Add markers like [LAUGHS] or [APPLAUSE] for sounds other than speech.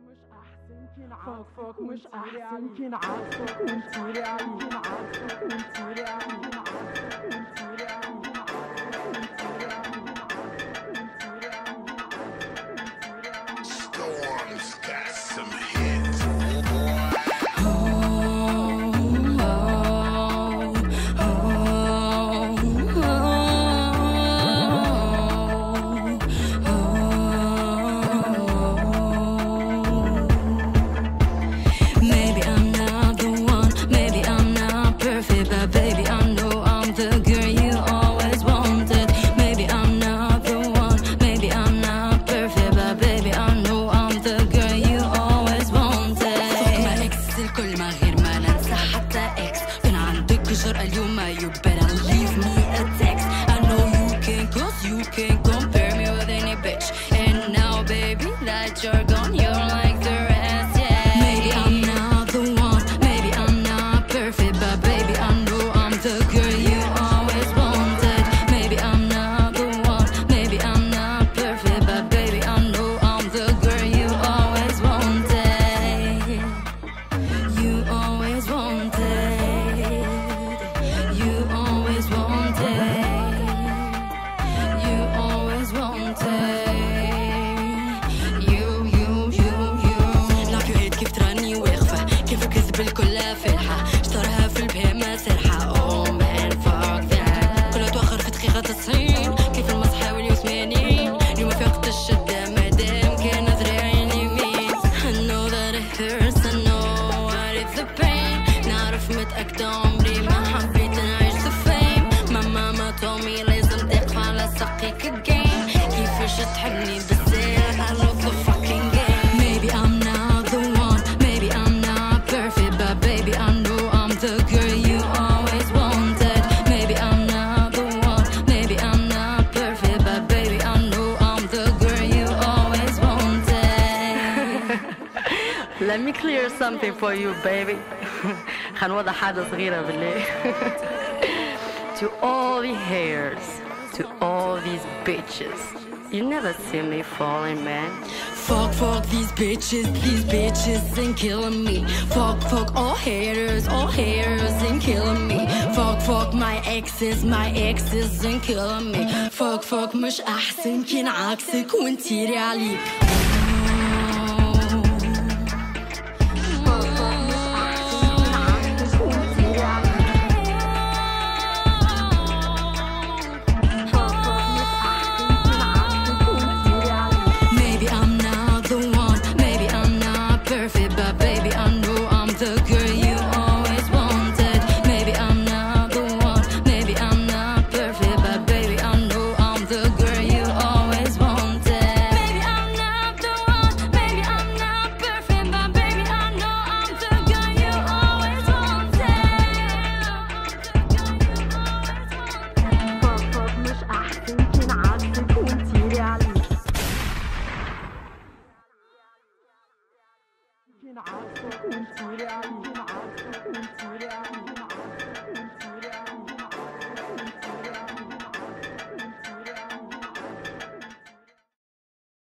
مش أحسن كن عكسك مش أحسن كن عكسك وانت عليك عكسك وانت عليك عكسك Aluma, you better leave me a text. I know you can, cause you can compare me with any bitch. And now, baby, that's your. عارف متأكدة عمري ما حبيت نعيش the fame My mama told me لازم تقف على ساقيك الجيم كيفاش تحبني بس let me clear something for you baby [LAUGHS] هنوضح حاجة صغيرة بالله [LAUGHS] to all the hairs to all these bitches you never see me falling man Fuck, fuck these bitches, these bitches ain't killing me. Fuck, fuck all haters, all haters ain't killing me. Fuck, fuck my exes, my exes ain't killing me. Fuck, fuck مش أحسن كان عكسك وانتيري عليك. 你去哪我很急的你去哪